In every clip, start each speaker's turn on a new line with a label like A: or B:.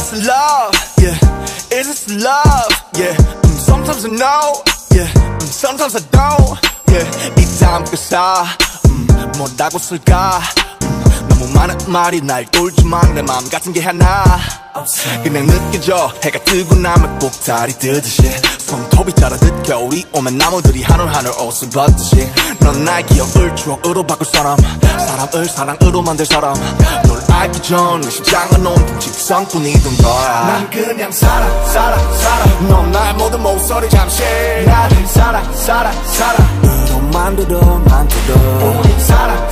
A: this love? Yeah. Is this love? Yeah. Mm, sometimes I know. Yeah. Mm, sometimes I don't. Yeah. 이 다음 가사. 음, 뭐라고 쓸까? 음, 너무 많은 말이 날 돌지만 내 마음 같은 게 하나. 그냥 느껴져 해가 뜨고 나면 꼭다리 뜨듯이 손톱이 자라듯 겨울이 오면 나무들이 하늘 하늘 옷을 벗듯이 넌 나의 기억을 추억으로 바꿀 사람 사람을 사랑으로 만들 사람 널 알기 전내 심장은 온통 직성뿐이던 거야. 난 그냥 살아 살아 살아. 넌 나의 모든 목소리 잠시. 나를 살아 살아 살아. 으로만 들어 만 들어. 우린 살아 살아 살아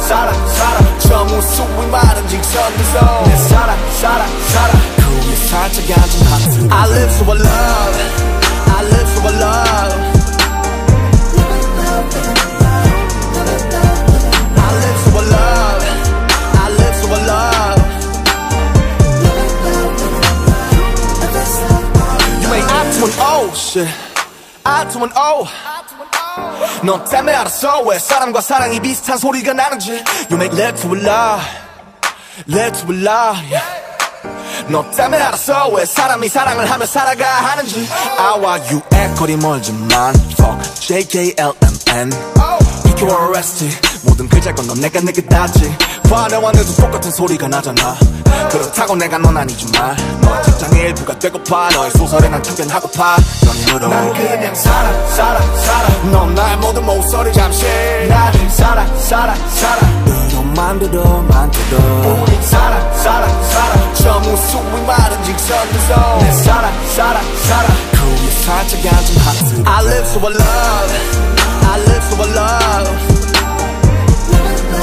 A: to an O shit I to an O 너 때문에 알았어 왜 사람과 사랑이 비슷한 소리가 나는지 You make love to a love Love to a love yeah. 너 때문에 알았어 왜 사람이 사랑을 하며 살아가 하는지 I와 U의 거리 멀지만 Fuck JKLMN PQ arrested 모든 글자건 넌 내가 내게 닿지. 화려한 애도 똑같은 소리가 나잖아. 그렇다고 내가 넌 아니지만 너의 책장의 일부가 되고파. 너의 소설에 난 참견하고파. 연인으로 난 그냥 살아 살아 살아. 넌 나의 모든 목소리 잠시. 나를 살아 살아 살아. 으로만 들어 만들어 우린 살아 살아 살아. 저 무수히 많은 직선들 속내 살아 살아 살아. 그 위에 살짝 앉은 하트. I live for love. I live for love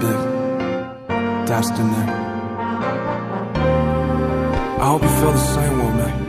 B: be destined. I hope you feel the same way, man.